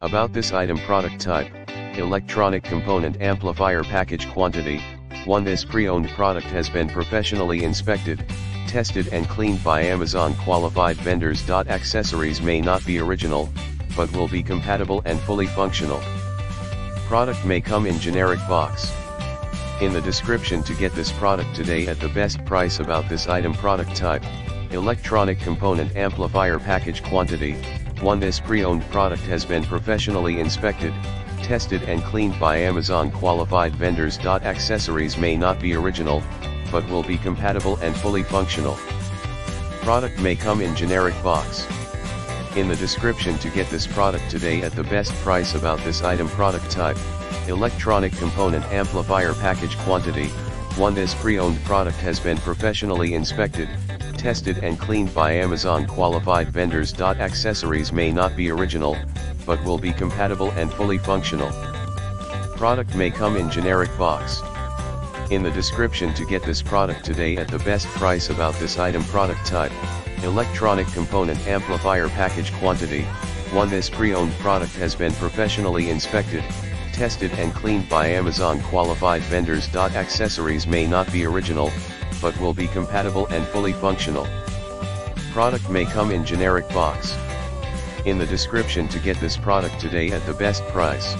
About this item product type, electronic component amplifier package quantity, 1 This pre-owned product has been professionally inspected, tested and cleaned by Amazon qualified vendors. Accessories may not be original, but will be compatible and fully functional. Product may come in generic box. In the description to get this product today at the best price about this item product type, electronic component amplifier package quantity, 1 This pre-owned product has been professionally inspected, tested and cleaned by Amazon qualified vendors. Accessories may not be original, but will be compatible and fully functional. Product may come in generic box. In the description to get this product today at the best price about this item product type, electronic component amplifier package quantity, 1 This pre-owned product has been professionally inspected, tested and cleaned by Amazon qualified vendors. Accessories may not be original, but will be compatible and fully functional. Product may come in generic box. In the description to get this product today at the best price about this item product type, electronic component amplifier package quantity, 1 This pre-owned product has been professionally inspected, tested and cleaned by Amazon qualified vendors. Accessories may not be original, but will be compatible and fully functional. Product may come in generic box. In the description to get this product today at the best price.